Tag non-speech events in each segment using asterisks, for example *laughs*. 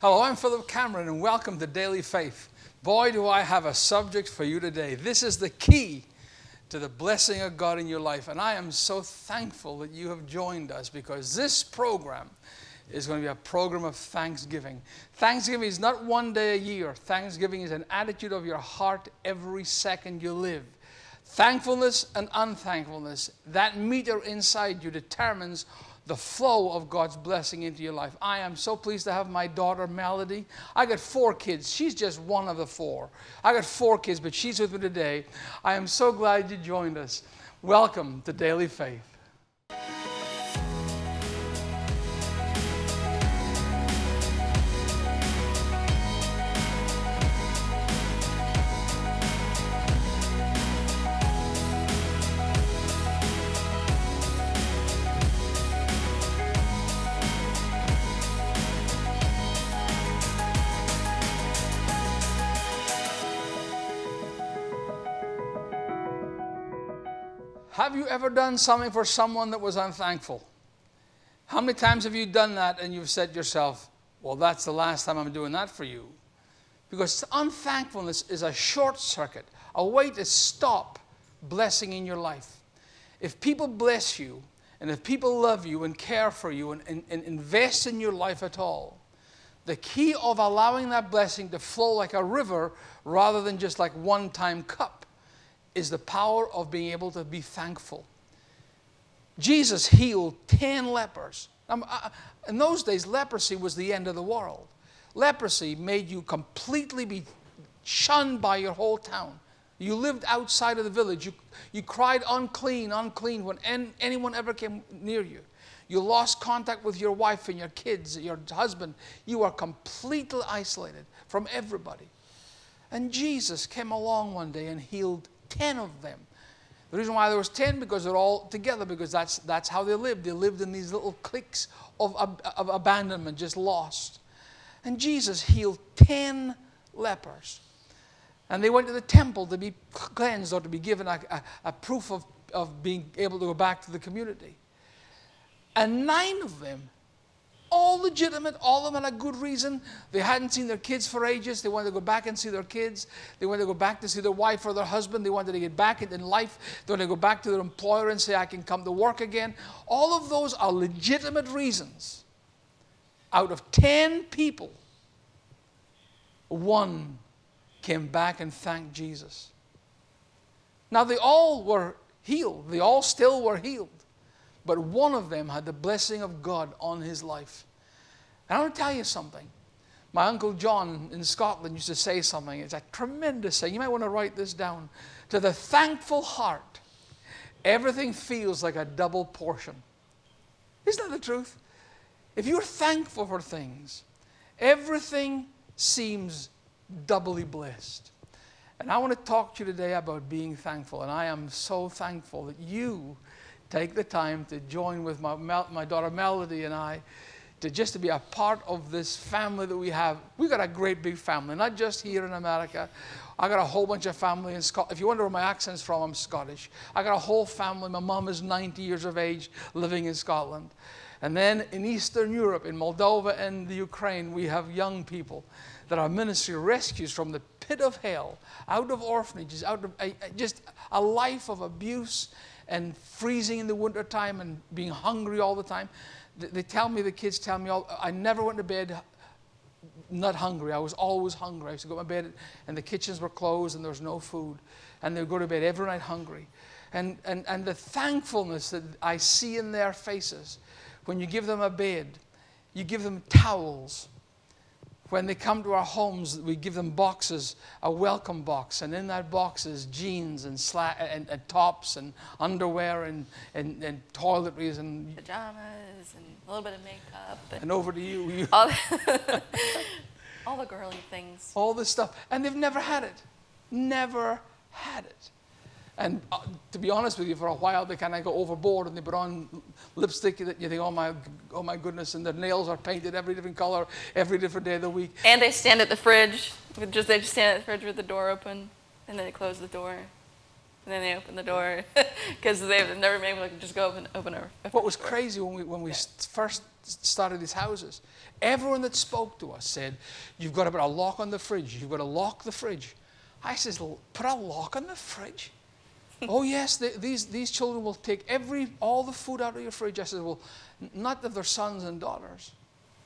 Hello, I'm Philip Cameron, and welcome to Daily Faith. Boy, do I have a subject for you today. This is the key to the blessing of God in your life. And I am so thankful that you have joined us because this program is going to be a program of thanksgiving. Thanksgiving is not one day a year, thanksgiving is an attitude of your heart every second you live. Thankfulness and unthankfulness, that meter inside you determines the flow of God's blessing into your life. I am so pleased to have my daughter Melody. I got four kids. She's just one of the four. I got four kids, but she's with me today. I am so glad you joined us. Welcome to Daily Faith. Have you ever done something for someone that was unthankful? How many times have you done that and you've said to yourself, well, that's the last time I'm doing that for you? Because unthankfulness is a short circuit, a way to stop blessing in your life. If people bless you, and if people love you and care for you and, and, and invest in your life at all, the key of allowing that blessing to flow like a river rather than just like one time cup is the power of being able to be thankful. Jesus healed 10 lepers. Um, uh, in those days, leprosy was the end of the world. Leprosy made you completely be shunned by your whole town. You lived outside of the village. You, you cried unclean, unclean when en- anyone ever came near you. You lost contact with your wife and your kids, your husband. You are completely isolated from everybody. And Jesus came along one day and healed 10 of them. The reason why there was 10 because they're all together because that's, that's how they lived. They lived in these little cliques of, of, abandonment, just lost. And Jesus healed 10 lepers. And they went to the temple to be cleansed or to be given a, a, a proof of, of being able to go back to the community. And nine of them all legitimate. All of them had a good reason. They hadn't seen their kids for ages. They wanted to go back and see their kids. They wanted to go back to see their wife or their husband. They wanted to get back in life. They wanted to go back to their employer and say, I can come to work again. All of those are legitimate reasons. Out of 10 people, one came back and thanked Jesus. Now, they all were healed. They all still were healed. But one of them had the blessing of God on his life. And I want to tell you something. My Uncle John in Scotland used to say something. It's a tremendous saying. You might want to write this down. To the thankful heart, everything feels like a double portion. Isn't that the truth? If you're thankful for things, everything seems doubly blessed. And I want to talk to you today about being thankful. And I am so thankful that you take the time to join with my, my daughter Melody and I to just to be a part of this family that we have. We've got a great big family, not just here in America. I got a whole bunch of family in Scotland. If you wonder where my accent's from, I'm Scottish. I got a whole family. My mom is 90 years of age living in Scotland. And then in Eastern Europe, in Moldova and the Ukraine, we have young people that our ministry rescues from the pit of hell, out of orphanages, out of a, just a life of abuse and freezing in the wintertime and being hungry all the time. They tell me, the kids tell me, all, I never went to bed not hungry. I was always hungry. I used to go to bed and the kitchens were closed and there was no food. And they would go to bed every night hungry. And, and, and the thankfulness that I see in their faces when you give them a bed, you give them towels, when they come to our homes, we give them boxes, a welcome box, and in that box is jeans and, sla- and, and tops and underwear and, and, and, toiletries and pajamas and a little bit of makeup. And, and over to you. you. *laughs* All, the, all the girly things. All this stuff. And they've never had it. Never had it. And uh, to be honest with you, for a while they kind of go overboard and they put on lipstick that you think, oh my, oh my goodness, and their nails are painted every different color every different day of the week. And they stand at the fridge, just they just stand at the fridge with the door open, and then they close the door. And then they open the door *laughs* because they've never been able to just go open, open, a, What was door. crazy when we, when we s- first started these houses, everyone that spoke to us said, You've got to put a lock on the fridge. You've got to lock the fridge. I says, Put a lock on the fridge? Oh, yes, they, these, these children will take every, all the food out of your fridge. I said, Well, not if they're sons and daughters.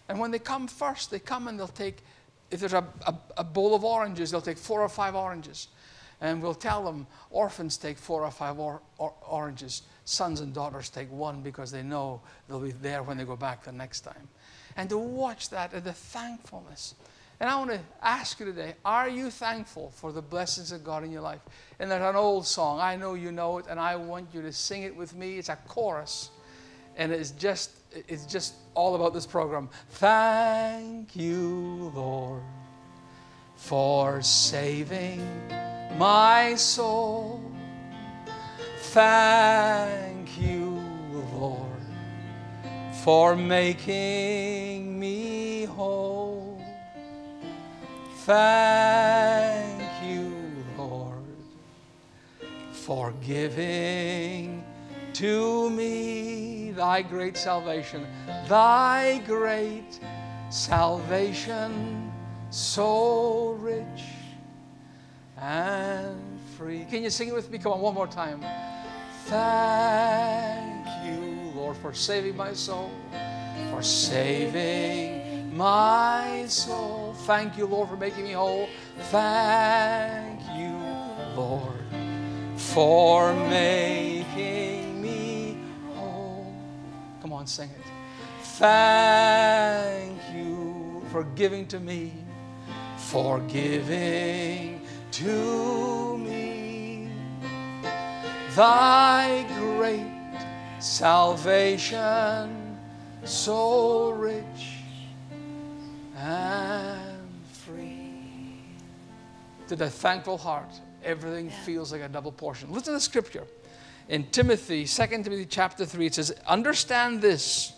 And when they come first, they come and they'll take, if there's a, a, a bowl of oranges, they'll take four or five oranges. And we'll tell them orphans take four or five or, or, oranges. Sons and daughters take one because they know they'll be there when they go back the next time. And to watch that and the thankfulness. And I want to ask you today are you thankful for the blessings of God in your life? And there's an old song. I know you know it, and I want you to sing it with me. It's a chorus and it's just it's just all about this program thank you lord for saving my soul thank you lord for making me whole thank you lord for giving to me thy great salvation, thy great salvation, so rich and free. Can you sing it with me? Come on, one more time. Thank you, Lord, for saving my soul, for saving my soul. Thank you, Lord, for making me whole. Thank you, Lord for making me whole. Come on, sing it. Thank you for giving to me, for giving to me thy great salvation, so rich and free. To the thankful heart, everything feels like a double portion. Listen to the scripture. In Timothy, 2 Timothy chapter 3, it says, Understand this.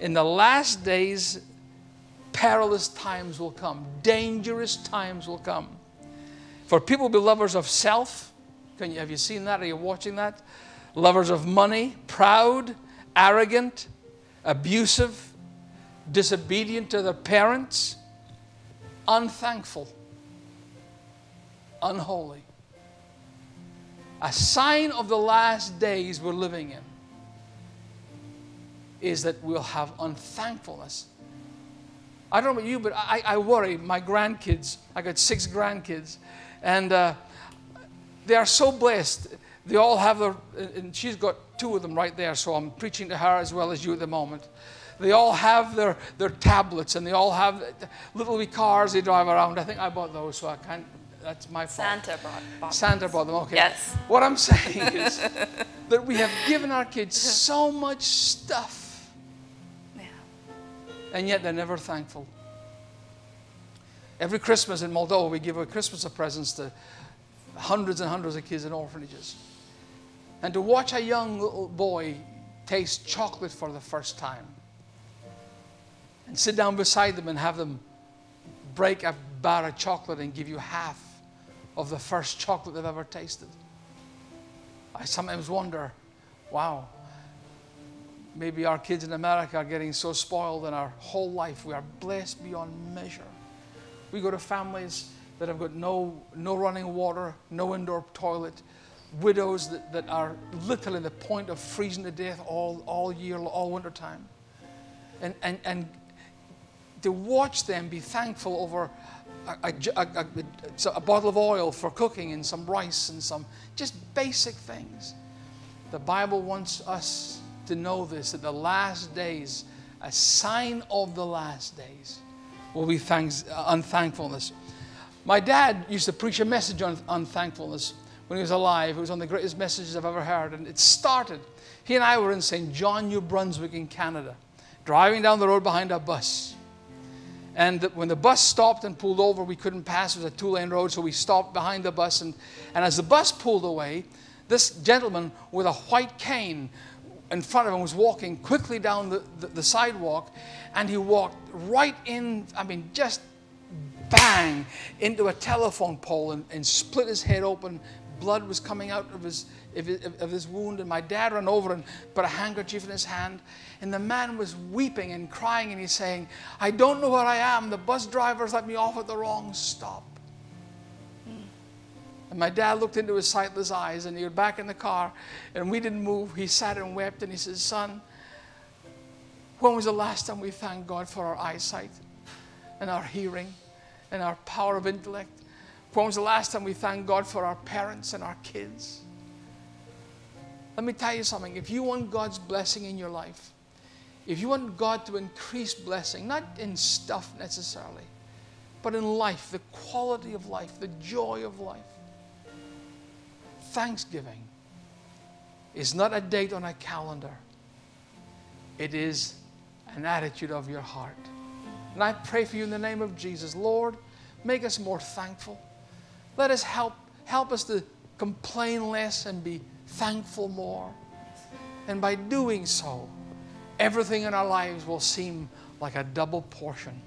In the last days, perilous times will come, dangerous times will come. For people will be lovers of self. Can you, have you seen that? Are you watching that? Lovers of money, proud, arrogant, abusive, disobedient to their parents, unthankful, unholy. A sign of the last days we're living in is that we'll have unthankfulness. I don't know about you, but I, I worry. My grandkids, I got six grandkids, and uh, they are so blessed. They all have their, and she's got two of them right there, so I'm preaching to her as well as you at the moment. They all have their, their tablets and they all have little wee cars they drive around. I think I bought those, so I can't, that's my fault. Santa brought, bought Santa brought them, okay. Yes. What I'm saying *laughs* is that we have given our kids so much stuff, Yeah. and yet they're never thankful. Every Christmas in Moldova, we give away Christmas of presents to hundreds and hundreds of kids in orphanages. And to watch a young little boy taste chocolate for the first time, and sit down beside them and have them break a bar of chocolate and give you half of the first chocolate they've ever tasted. I sometimes wonder, wow, maybe our kids in America are getting so spoiled in our whole life. We are blessed beyond measure. We go to families that have got no, no running water, no indoor toilet, widows that, that are literally the point of freezing to death all, all year, all winter time. And, and, and to watch them be thankful over a, a, a, a- bottle of oil for cooking and some rice and some just basic things. The Bible wants us to know this that the last days, a sign of the last days, will be thanks, uh, unthankfulness. My dad used to preach a message on unthankfulness when he was alive. It was one of the greatest messages I've ever heard. And it started, he and I were in St. John, New Brunswick in Canada, driving down the road behind a bus. And when the bus stopped and pulled over, we couldn't pass. It was a two lane road, so we stopped behind the bus. And, and as the bus pulled away, this gentleman with a white cane in front of him was walking quickly down the, the, the sidewalk. And he walked right in, I mean, just bang into a telephone pole and, and split his head open, blood was coming out of his, of his, of his wound. And my dad ran over and put a handkerchief in his hand. And the man was weeping and crying, and he's saying, I don't know where I am. The bus drivers let me off at the wrong stop. Hmm. And my dad looked into his sightless eyes, and he was back in the car, and we didn't move. He sat and wept, and he said, Son, when was the last time we thanked God for our eyesight and our hearing and our power of intellect? When was the last time we thanked God for our parents and our kids? Let me tell you something. If you want God's blessing in your life, if you want God to increase blessing, not in stuff necessarily, but in life, the quality of life, the joy of life, Thanksgiving is not a date on a calendar, it is an attitude of your heart. And I pray for you in the name of Jesus. Lord, make us more thankful. Let us help, help us to complain less and be thankful more. And by doing so, everything in our lives will seem like a double portion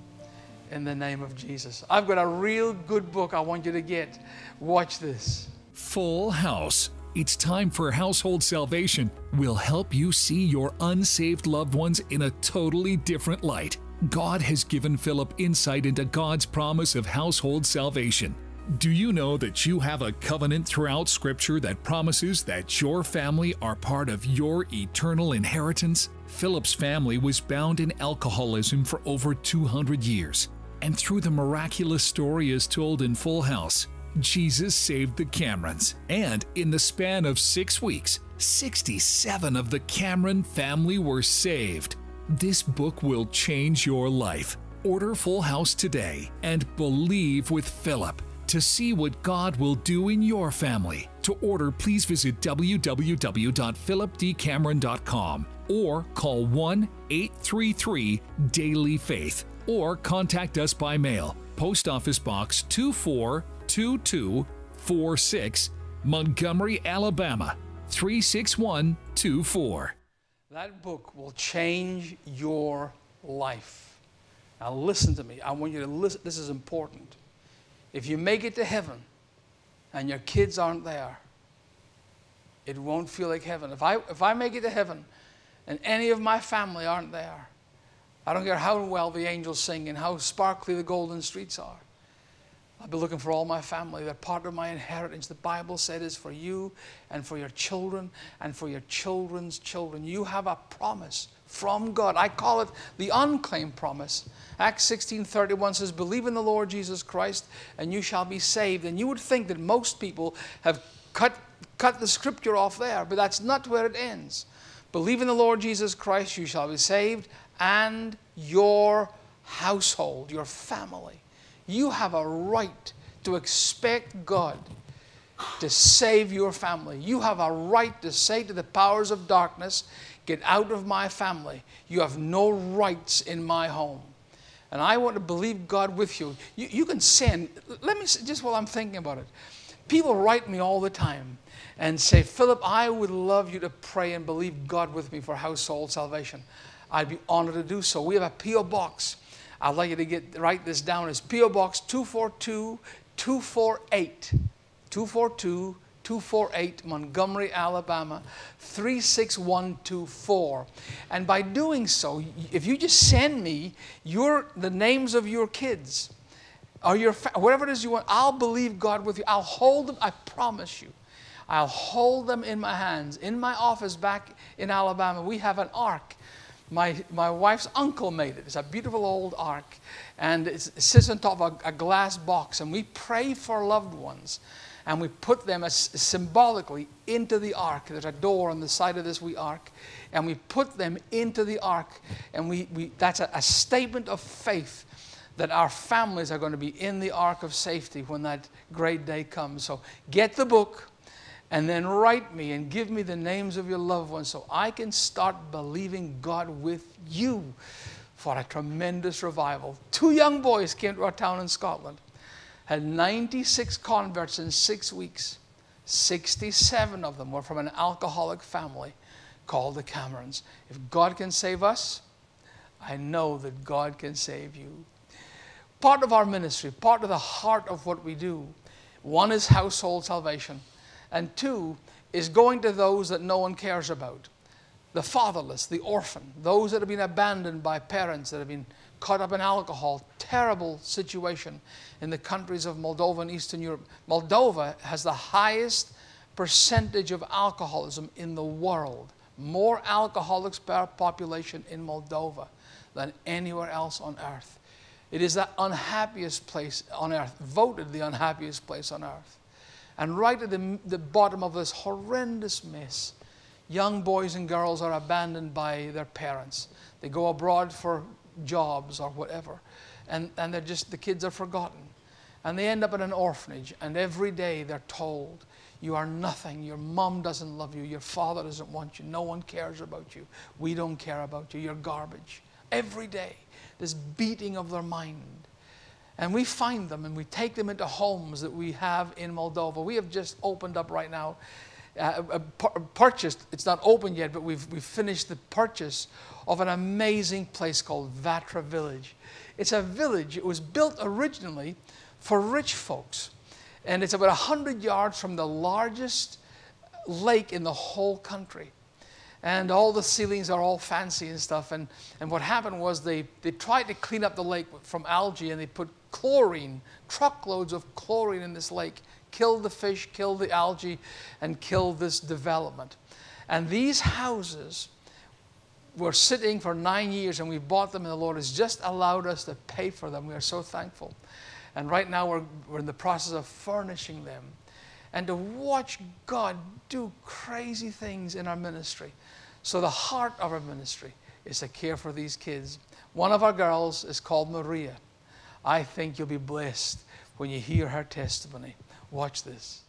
in the name of Jesus. I've got a real good book I want you to get. Watch this. Full House. It's time for Household Salvation. We'll help you see your unsaved loved ones in a totally different light. God has given Philip insight into God's promise of household salvation. Do you know that you have a covenant throughout Scripture that promises that your family are part of your eternal inheritance? Philip's family was bound in alcoholism for over 200 years. And through the miraculous story as told in Full House, Jesus saved the Camerons. And in the span of six weeks, 67 of the Cameron family were saved. This book will change your life. Order Full House today and believe with Philip to see what God will do in your family. To order, please visit www.philipdcameron.com or call 1 833 Daily Faith or contact us by mail. Post Office Box 242246, Montgomery, Alabama 36124. That book will change your life. Now, listen to me. I want you to listen. This is important. If you make it to heaven and your kids aren't there, it won't feel like heaven. If I, if I make it to heaven and any of my family aren't there, I don't care how well the angels sing and how sparkly the golden streets are. I'll be looking for all my family. They're part of my inheritance. The Bible said is for you and for your children and for your children's children. You have a promise from God. I call it the unclaimed promise. Acts 16:31 says, "Believe in the Lord Jesus Christ, and you shall be saved." And you would think that most people have cut cut the scripture off there, but that's not where it ends. Believe in the Lord Jesus Christ, you shall be saved, and your household, your family. You have a right to expect God to save your family. You have a right to say to the powers of darkness, Get out of my family. You have no rights in my home. And I want to believe God with you. You, you can sin. Let me, just while I'm thinking about it, people write me all the time and say, Philip, I would love you to pray and believe God with me for household salvation. I'd be honored to do so. We have a P.O. box. I'd like you to get write this down. It's P.O. Box 242 248. 242 248 Montgomery, Alabama 36124. And by doing so, if you just send me your the names of your kids or your whatever it is you want, I'll believe God with you. I'll hold them, I promise you. I'll hold them in my hands. In my office back in Alabama, we have an ark. My, my wife's uncle made it. It's a beautiful old ark. And it sits on top of a, a glass box. And we pray for loved ones. And we put them as, symbolically into the ark. There's a door on the side of this wee ark. And we put them into the ark. And we, we, that's a, a statement of faith that our families are going to be in the ark of safety when that great day comes. So get the book and then write me and give me the names of your loved ones so I can start believing God with you for a tremendous revival. Two young boys came to our town in Scotland, had 96 converts in six weeks. 67 of them were from an alcoholic family called the Camerons. If God can save us, I know that God can save you. Part of our ministry, part of the heart of what we do, one is household salvation. And two is going to those that no one cares about the fatherless, the orphan, those that have been abandoned by parents that have been caught up in alcohol. Terrible situation in the countries of Moldova and Eastern Europe. Moldova has the highest percentage of alcoholism in the world. More alcoholics per population in Moldova than anywhere else on earth. It is the unhappiest place on earth, voted the unhappiest place on earth. And right at the, the bottom of this horrendous mess, young boys and girls are abandoned by their parents. They go abroad for jobs or whatever. And, and they're just, the kids are forgotten. And they end up in an orphanage. And every day they're told, you are nothing. Your mom doesn't love you. Your father doesn't want you. No one cares about you. We don't care about you. You're garbage. Every day, this beating of their mind. And we find them and we take them into homes that we have in Moldova. We have just opened up right now, uh, uh, purchased, it's not open yet, but we've, we've finished the purchase of an amazing place called Vatra Village. It's a village, it was built originally for rich folks. And it's about 100 yards from the largest lake in the whole country. And all the ceilings are all fancy and stuff. And, and what happened was they, they tried to clean up the lake from algae and they put chlorine, truckloads of chlorine in this lake, killed the fish, kill the algae, and kill this development. And these houses were sitting for nine years and we bought them and the Lord has just allowed us to pay for them. We are so thankful. And right now we're, we're in the process of furnishing them. And to watch God do crazy things in our ministry. So, the heart of our ministry is to care for these kids. One of our girls is called Maria. I think you'll be blessed when you hear her testimony. Watch this.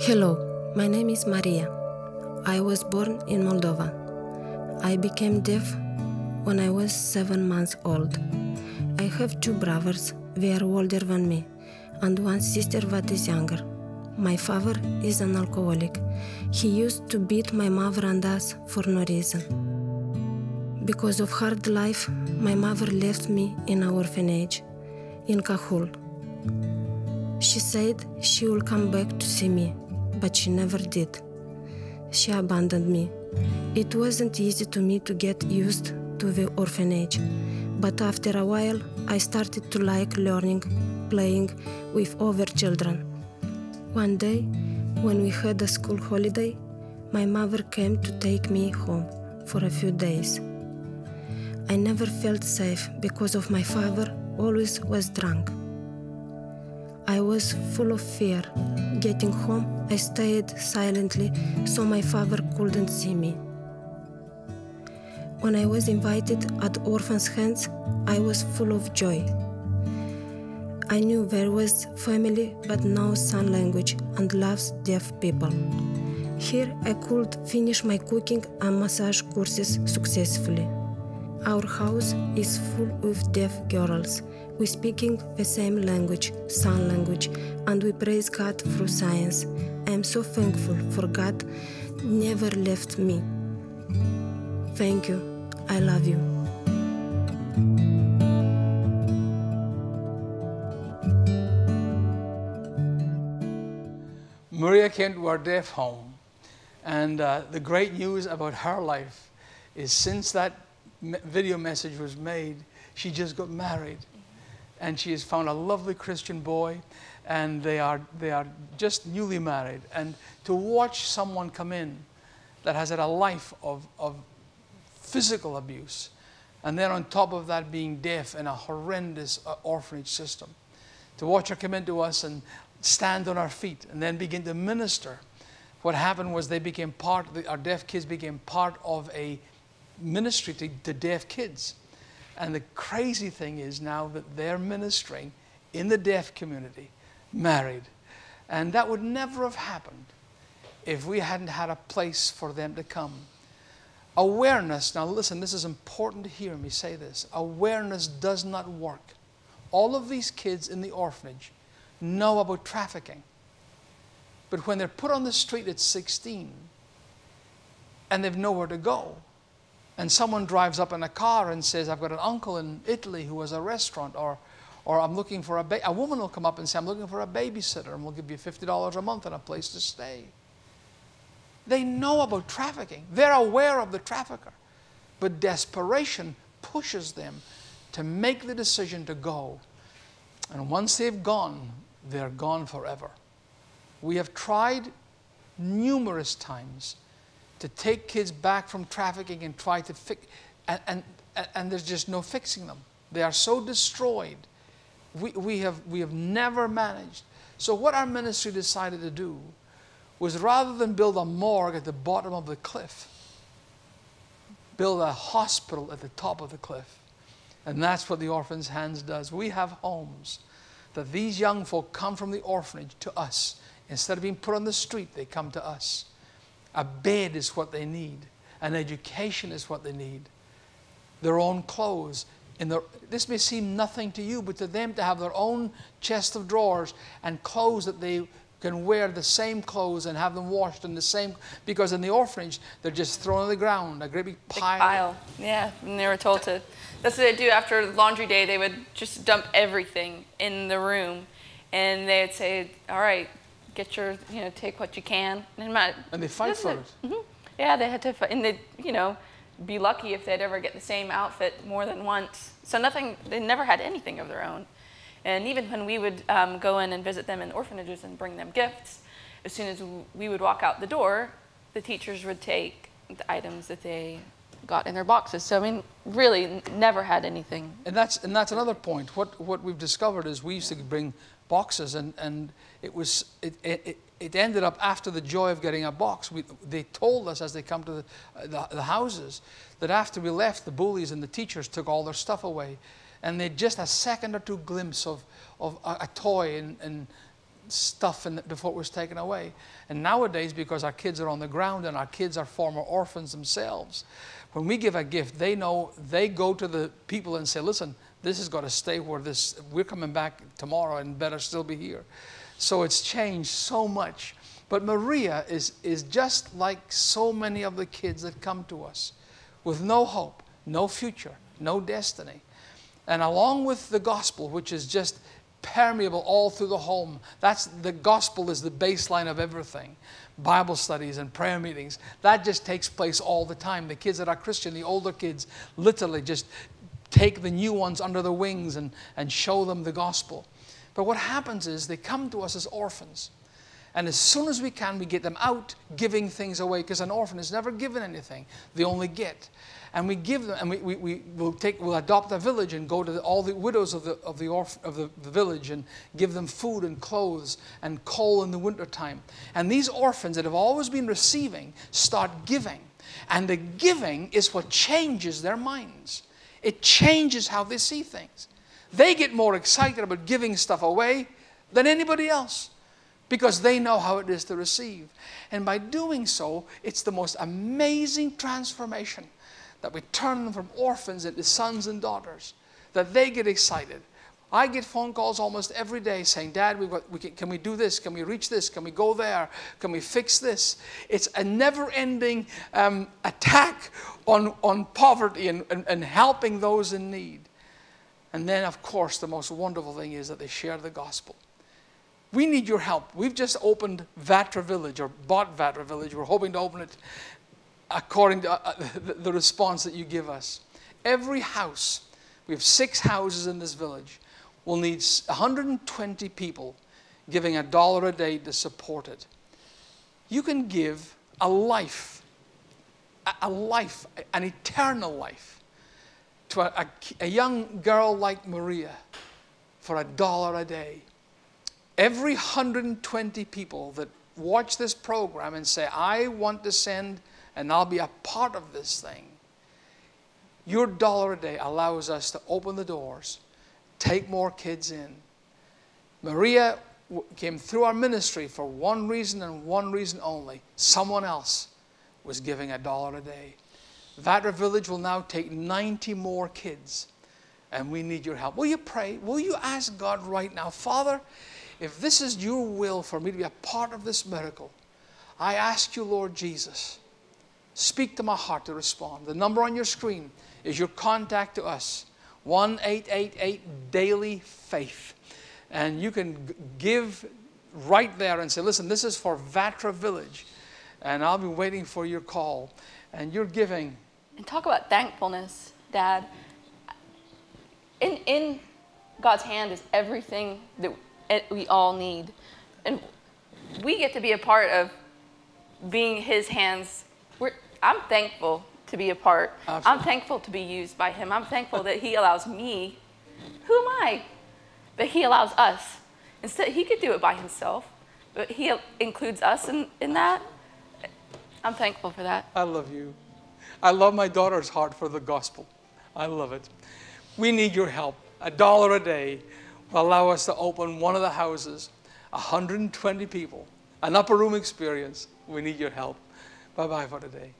Hello, my name is Maria. I was born in Moldova. I became deaf when I was seven months old. I have two brothers, they are older than me, and one sister that is younger. My father is an alcoholic. He used to beat my mother and us for no reason. Because of hard life, my mother left me in an orphanage in Cahul. She said she will come back to see me, but she never did. She abandoned me. It wasn't easy to me to get used to the orphanage but after a while I started to like learning, playing with other children. One day, when we had a school holiday, my mother came to take me home for a few days. I never felt safe because of my father always was drunk. I was full of fear. Getting home, I stayed silently so my father couldn't see me. When I was invited at orphans' hands, I was full of joy. I knew there was family but no sign language and loves deaf people. Here I could finish my cooking and massage courses successfully. Our house is full of deaf girls. We speaking the same language, sign language, and we praise God through science. I am so thankful for God never left me. Thank you. I love you. Maria came to our deaf home, and uh, the great news about her life is since that video message was made, she just got married. And she has found a lovely Christian boy, and they are, they are just newly married. And to watch someone come in that has had a life of, of physical abuse. And then on top of that, being deaf in a horrendous uh, orphanage system. To watch her come into us and stand on our feet and then begin to minister. What happened was they became part, our deaf kids became part of a ministry to, to deaf kids. And the crazy thing is now that they're ministering in the deaf community, married. And that would never have happened if we hadn't had a place for them to come Awareness, now listen, this is important to hear me say this. Awareness does not work. All of these kids in the orphanage know about trafficking. But when they're put on the street at 16 and they've nowhere to go, and someone drives up in a car and says, I've got an uncle in Italy who has a restaurant, or, Or I'm looking for a a woman will come up and say, I'm looking for a babysitter, and we'll give you $50 a month and a place to stay. They know about trafficking, they're aware of the trafficker. But desperation pushes them to make the decision to go. And once they've gone, they're gone forever. We have tried numerous times to take kids back from trafficking and try to fix, and, and, and there's just no fixing them. They are so destroyed. We, we, have, we have never managed. So, what our ministry decided to do was rather than build a morgue at the bottom of the cliff, build a hospital at the top of the cliff. And that's what the Orphans Hands does. We have homes that these young folk come from the orphanage to us. Instead of being put on the street, they come to us. A bed is what they need, an education is what they need, their own clothes. In their, this may seem nothing to you, but to them to have their own chest of drawers and clothes that they can wear the same clothes and have them washed in the same because in the orphanage they're just thrown on the ground a great big pile. Big pile. Yeah, and they were told to. That's what they do after laundry day. They would just dump everything in the room, and they'd say, "All right, get your, you know, take what you can." And, my, and they fight for it. Mm-hmm. Yeah, they had to fight, and they, you know, be lucky if they'd ever get the same outfit more than once. So nothing. They never had anything of their own. And even when we would um, go in and visit them in orphanages and bring them gifts, as soon as we would walk out the door, the teachers would take the items that they got in their boxes. So I mean, really, never had anything. And that's and that's another point. What what we've discovered is we used to bring boxes, and and it was it it, it ended up after the joy of getting a box. We, they told us as they come to the, uh, the, the houses that after we left, the bullies and the teachers took all their stuff away and they just a second or two glimpse of, of a, a toy and, and stuff in, before it was taken away. And nowadays, because our kids are on the ground and our kids are former orphans themselves, when we give a gift, they know they go to the people and say, listen, this has got to stay where this, we're coming back tomorrow and better still be here. So it's changed so much. But Maria is, is just like so many of the kids that come to us with no hope, no future, no destiny. And along with the gospel, which is just permeable all through the home, that's the gospel is the baseline of everything. Bible studies and prayer meetings, that just takes place all the time. The kids that are Christian, the older kids, literally just take the new ones under the wings and, and show them the gospel. But what happens is they come to us as orphans. And as soon as we can, we get them out giving things away because an orphan is never given anything, they only get and we give them, and we, we, we will take, we'll adopt a village and go to the, all the widows of the, of, the, orph, of the, the village and give them food and clothes and coal in the wintertime. And these orphans that have always been receiving start giving. And the giving is what changes their minds. It changes how they see things. They get more excited about giving stuff away than anybody else because they know how it is to receive. And by doing so, it's the most amazing transformation that we turn them from orphans into sons and daughters, that they get excited. I get phone calls almost every day saying, Dad, we we can, can, we do this? Can we reach this? Can we go there? Can we fix this? It's a never ending um, attack on, on poverty and, and, and helping those in need. And then, of course, the most wonderful thing is that they share the gospel. We need your help. We've just opened Vatra Village or bought Vatra Village. We're hoping to open it according to uh, the response that you give us. Every house, we have six houses in this village, will need 120 people giving a dollar a day to support it. You can give a life, a life, an eternal life to a, a, a young girl like Maria for a dollar a day. Every 120 people that watch this program and say, I want to send and I'll be a part of this thing. Your dollar a day allows us to open the doors, take more kids in. Maria came through our ministry for one reason and one reason only. Someone else was giving a dollar a day. Vatra Village will now take 90 more kids, and we need your help. Will you pray? Will you ask God right now, Father, if this is your will for me to be a part of this miracle, I ask you, Lord Jesus, Speak to my heart to respond. The number on your screen is your contact to us. 1 888 Daily Faith. And you can give right there and say, listen, this is for Vatra Village. And I'll be waiting for your call. And you're giving. And talk about thankfulness, Dad. In, in God's hand is everything that we eh, all need. And we get to be a part of being His hands. We're, I'm thankful to be a part. I'm thankful to be used by Him. I'm thankful that He allows me. Who am I? But He allows us. Instead, He could do it by Himself, but He includes us in, in that. I'm thankful for that. I love you. I love my daughter's heart for the gospel. I love it. We need your help. A dollar a day will allow us to open one of the houses, 120 people, an upper room experience. We need your help. Bye bye for today.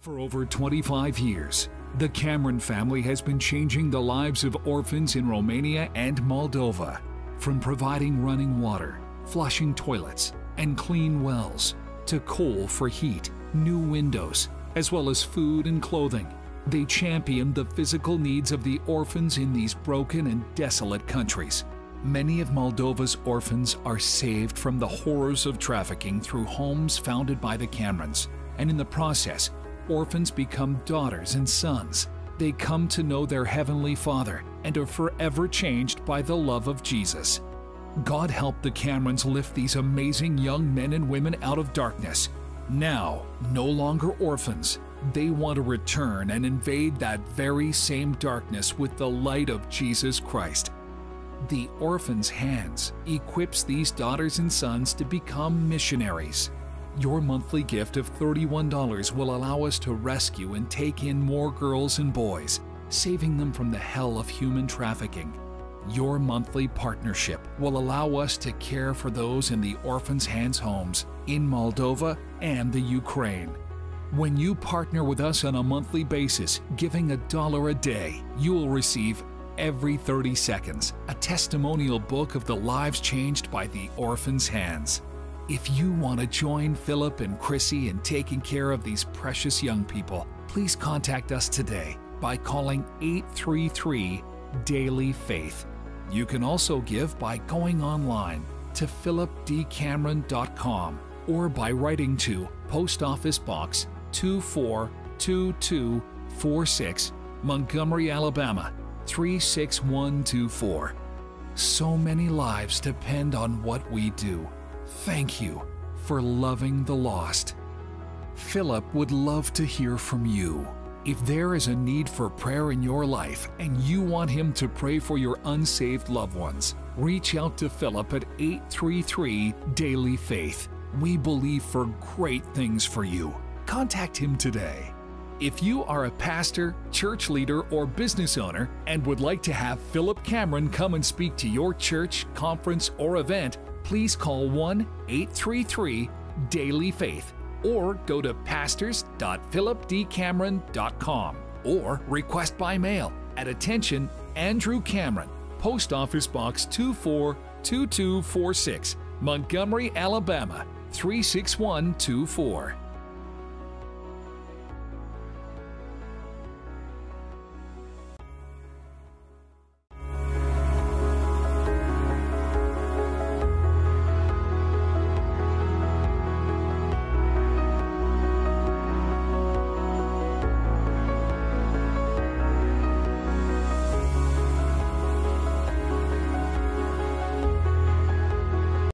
For over 25 years, the Cameron family has been changing the lives of orphans in Romania and Moldova. From providing running water, flushing toilets, and clean wells, to coal for heat, new windows, as well as food and clothing. They champion the physical needs of the orphans in these broken and desolate countries. Many of Moldova's orphans are saved from the horrors of trafficking through homes founded by the Camerons, and in the process, orphans become daughters and sons. They come to know their Heavenly Father and are forever changed by the love of Jesus. God help the Camerons lift these amazing young men and women out of darkness. Now, no longer orphans, they want to return and invade that very same darkness with the light of Jesus Christ. The Orphan's Hands equips these daughters and sons to become missionaries. Your monthly gift of $31 will allow us to rescue and take in more girls and boys, saving them from the hell of human trafficking. Your monthly partnership will allow us to care for those in the Orphan's Hands homes in Moldova and the Ukraine. When you partner with us on a monthly basis, giving a dollar a day, you will receive every 30 seconds a testimonial book of the lives changed by the Orphan's Hands. If you want to join Philip and Chrissy in taking care of these precious young people, please contact us today by calling 833 Daily Faith. You can also give by going online to philipdcameron.com or by writing to Post Office Box 242246, Montgomery, Alabama 36124. So many lives depend on what we do. Thank you for loving the lost. Philip would love to hear from you. If there is a need for prayer in your life and you want him to pray for your unsaved loved ones, reach out to Philip at 833 Daily Faith. We believe for great things for you. Contact him today. If you are a pastor, church leader, or business owner and would like to have Philip Cameron come and speak to your church, conference, or event, please call 1 833 Daily Faith or go to pastors.philipdcameron.com or request by mail at attention Andrew Cameron, Post Office Box 242246, Montgomery, Alabama 36124.